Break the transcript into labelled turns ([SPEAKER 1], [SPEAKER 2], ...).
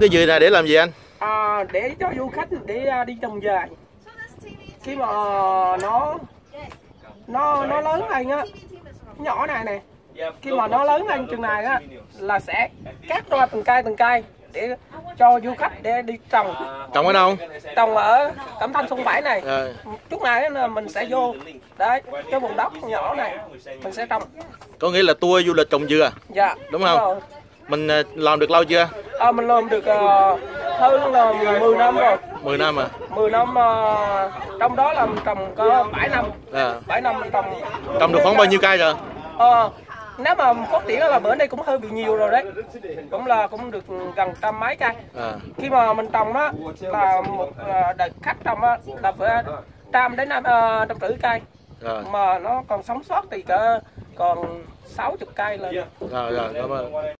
[SPEAKER 1] cái dừa này để làm gì anh?
[SPEAKER 2] À, để cho du khách để à, đi trồng dừa khi mà nó nó nó lớn lên á nhỏ này này khi mà nó lớn lên chừng này á là sẽ cắt ra từng cây từng cây để cho du khách để đi trồng.
[SPEAKER 1] Trồng ở đâu?
[SPEAKER 2] Trồng ở cẩm thanh sông bảy này.
[SPEAKER 1] Rồi.
[SPEAKER 2] chút này là mình sẽ vô đấy cái vùng đất nhỏ này mình sẽ trồng.
[SPEAKER 1] Có nghĩa là tour du lịch trồng dừa
[SPEAKER 2] dạ.
[SPEAKER 1] Đúng không?
[SPEAKER 2] rồi.
[SPEAKER 1] mình ờ, làm được lâu chưa
[SPEAKER 2] à, mình làm được uh, hơn là 10 năm rồi.
[SPEAKER 1] 10 năm à?
[SPEAKER 2] 10 năm ờ, trong đó là mình trồng có 7 năm.
[SPEAKER 1] À.
[SPEAKER 2] 7 năm mình trồng
[SPEAKER 1] trồng được khoảng bao nhiêu cây rồi?
[SPEAKER 2] Ờ, nếu mà phát triển là bữa nay cũng hơi bị nhiều rồi đấy. Cũng là cũng được gần trăm mấy cây.
[SPEAKER 1] À.
[SPEAKER 2] Khi mà mình trồng đó là một ờ, đợt khách trồng đó là phải trăm đến năm trăm rưỡi cây.
[SPEAKER 1] Rồi
[SPEAKER 2] mà nó còn sống sót thì cỡ còn 60 cây lên.
[SPEAKER 1] Rồi rồi cảm ơn